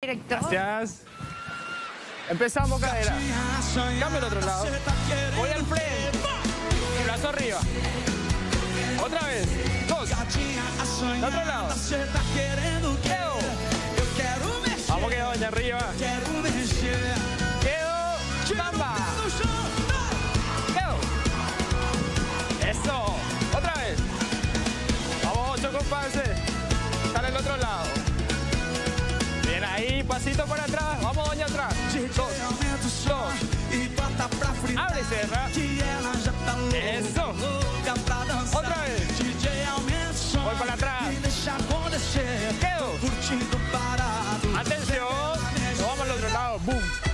Gracias. Empezamos cadera. Cambio al otro lado. Voy al frente. Brazo arriba. Otra vez. Dos. Al otro lado. Pasito para atrás. Vamos, doña atrás. Dos. Dos. Abre y cierra. Eso. Otra vez. Voy para atrás. Quedo. Atención. Nos vamos al otro lado. Boom.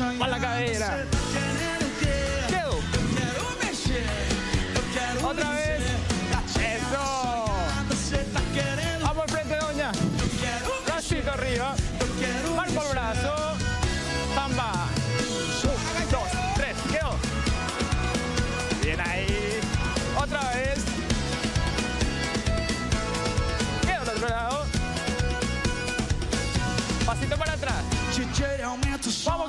Para la cadera. Quedo. Otra vez. Eso. Vamos al frente, doña. Bracito arriba. Marco el brazo. Zamba. Un, dos, tres. Quedo. Bien ahí. Otra vez. Quedo al otro lado. Pasito para atrás. Vamos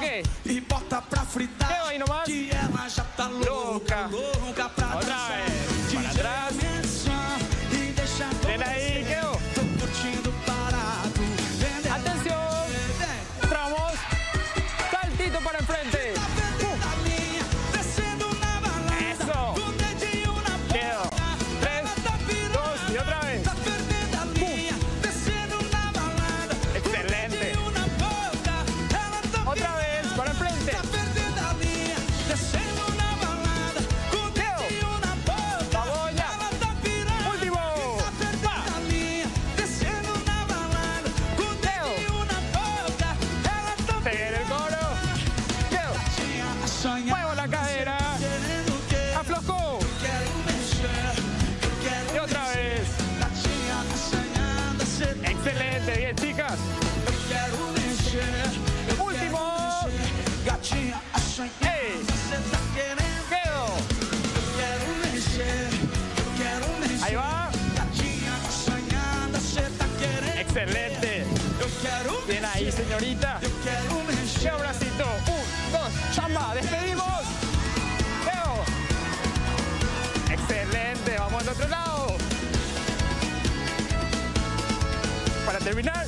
got Excelente. Bien ahí, señorita. eu quero mexer. Quedo bracito. Un, dos, chamba. Despedimos. Quedo. Excelente. Vamos al otro lado. Para terminar,